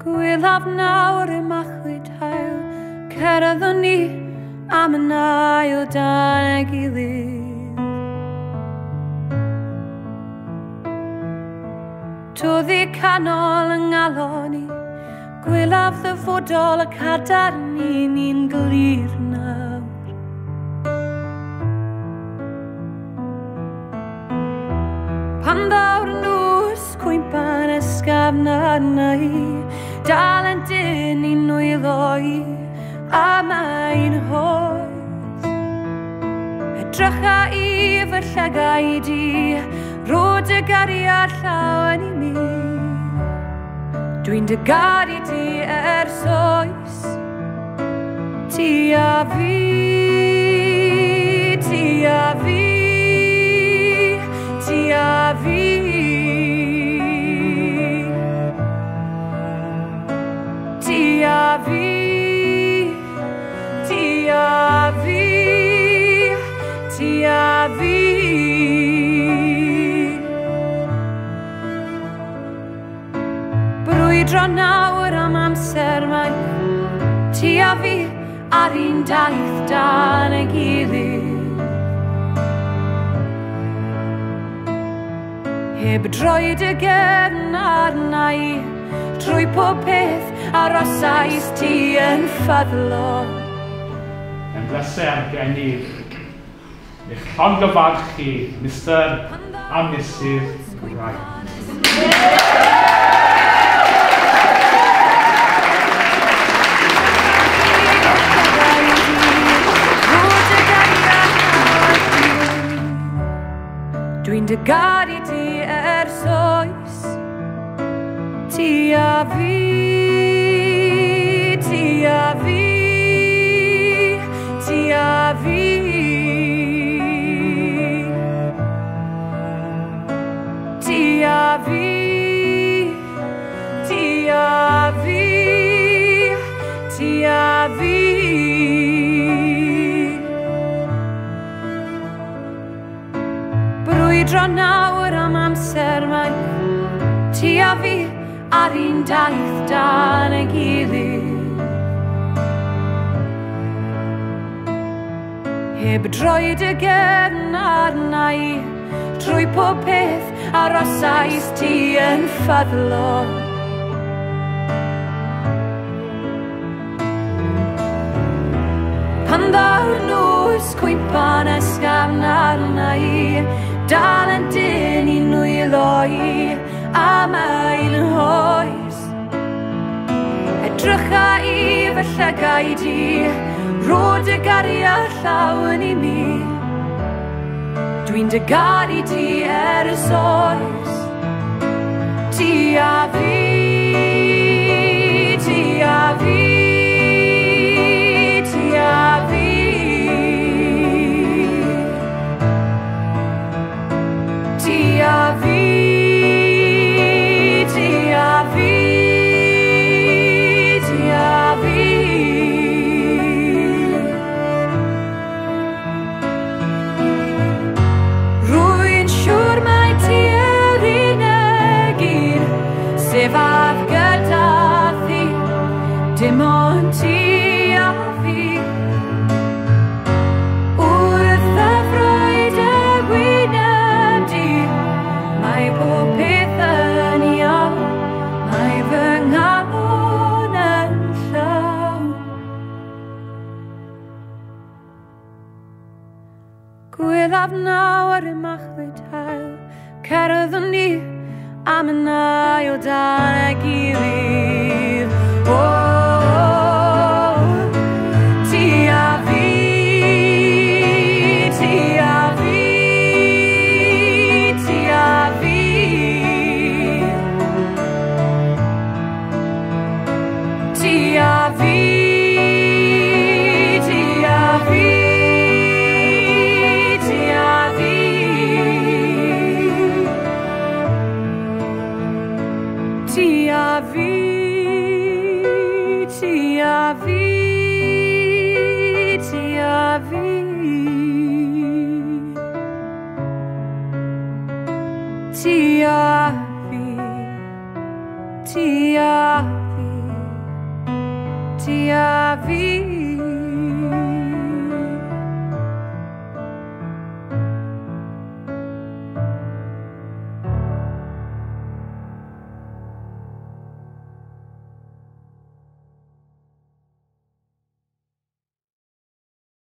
Gwylaf nawr y machwyd hael o'n ni am yn ail dan y gilydd i canol yng ngalon ni Gwylaf ddyfodol y cadar ni ni'n glir nawr Pan ddawr nhw ysgwympan ysgafn arna i dal yn dyn i'n nwyddo i a mae'n hoes. Edrych a i fy llegau di, rwyd y gari a'r llaw yn i mi. Dwi'n dy gari di ers oes, ti a fi, ti a fi. a a Brwydro nawr am amser mae ti a fi ar un daith dan y gilydd. Heb droed y gen arna i trwy pob peth arosais ti yn ffadlo. Yn bleser gen i, eich llon gyfarch chi, Mr a Mrs Wright. Dwi'n dy gari ti ers oes, ti a fi. Brwydro nawr am amser mae Ti a fi ar un daith dan y gilydd Heb droed y gen arna i Trwy pob peth ar osais ti yn ffadlo Pan ddawr nhw ysgwypan ysgafn arna i dal yn dyn i nwylo i a mae'n hoes Edrycha i fy llygau di Rod y garia llawn i mi Dwi'n dygaru di ers oes Ti a fi Lefaf gyda thi, dim ond ti a fi. Wrth y ffroed y wyneb di, mae bob peth yn iawn, mae fy nghalon yn llawn. Gwyddaf naw y machlid hael, cerodd yn ni, am yna o dan gilydd. Oh, vida.